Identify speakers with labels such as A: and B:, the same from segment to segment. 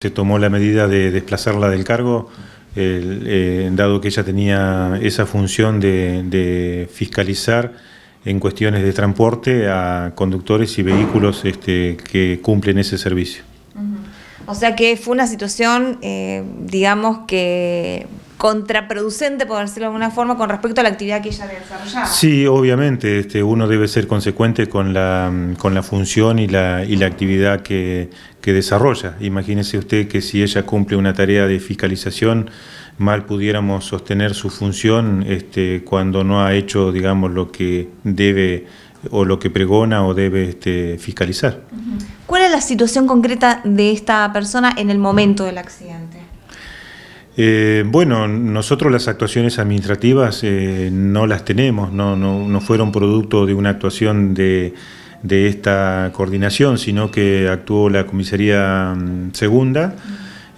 A: Se tomó la medida de desplazarla del cargo, eh, dado que ella tenía esa función de, fiscalizar en cuestiones de transporte a conductores y vehículos este, que cumplen ese servicio.
B: O sea que fue una situación, eh, digamos que contraproducente, por decirlo de alguna forma, con respecto a la actividad que ella desarrollaba.
A: Sí, obviamente, este, uno debe ser consecuente con la, con la función y la, y la actividad que, que desarrolla. Imagínese usted que si ella cumple una tarea de fiscalización, mal pudiéramos sostener su función este, cuando no ha hecho, digamos, lo que debe o lo que pregona o debe este, fiscalizar.
B: ¿Cuál es la situación concreta de esta persona en el momento del accidente?
A: Eh, bueno, nosotros las actuaciones administrativas eh, no las tenemos, no, no, fueron producto de una actuación de, esta coordinación, sino que actuó la comisaría mm, segunda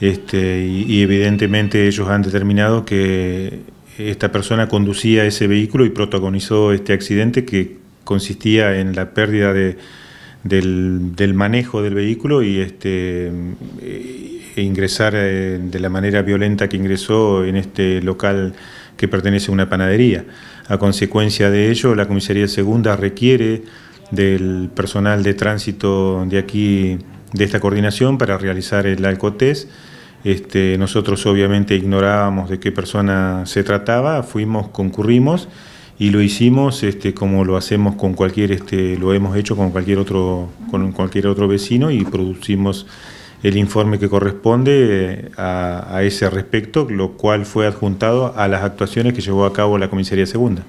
A: este, y, evidentemente ellos han determinado que esta persona conducía ese vehículo y protagonizó este accidente que consistía en la pérdida de, del, manejo del vehículo y este, e ingresar eh, de la manera violenta que ingresó en este local que pertenece a una panadería. A consecuencia de ello, la comisaría segunda requiere del personal de tránsito de aquí, de esta coordinación, para realizar el alcotés. Este, nosotros obviamente ignorábamos de qué persona se trataba, fuimos, concurrimos y lo hicimos este, como lo hacemos con cualquier, este, lo hemos hecho con cualquier otro, con cualquier otro vecino y producimos el informe que corresponde eh, a, a ese respecto, lo cual fue adjuntado a las actuaciones que llevó a cabo la comisaría segunda.